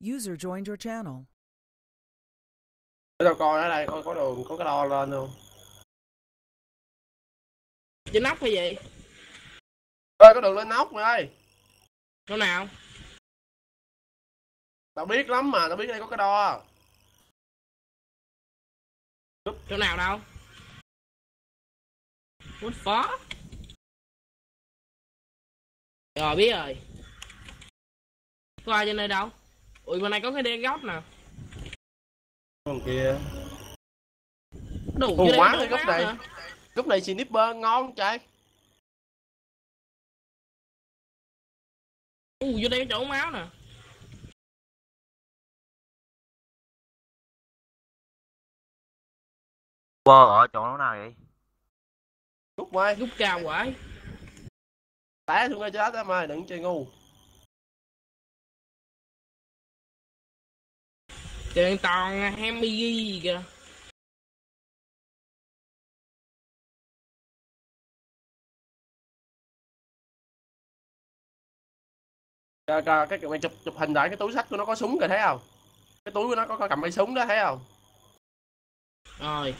User joined your channel. để tao coi ở đây coi có đường có cái đo lên không? Trên nóc hay gì? Ơi có đường lên nóc mày ơi chỗ nào? Tao biết lắm mà tao biết đây có cái đo. Chỗ nào đâu? What fuck? Rồi biết rồi. Có ai trên đây đâu ui bên này có cái đen góc nè. Còn kia. Đủ đây quá cái góc này. nè. lúc này snipper ngon trời. U dưới đây chỗ máu nè. Quơ ở chỗ nào vậy? rút mày rút cao quá. Té xuống cái chết á mày đừng chơi ngu tiền toàn hemi gì kìa. Kìa, kìa, cái mày chụp chụp hình lại cái túi sách của nó có súng kìa thấy không? Cái túi của nó có, có cầm cái súng đó thấy không? Rồi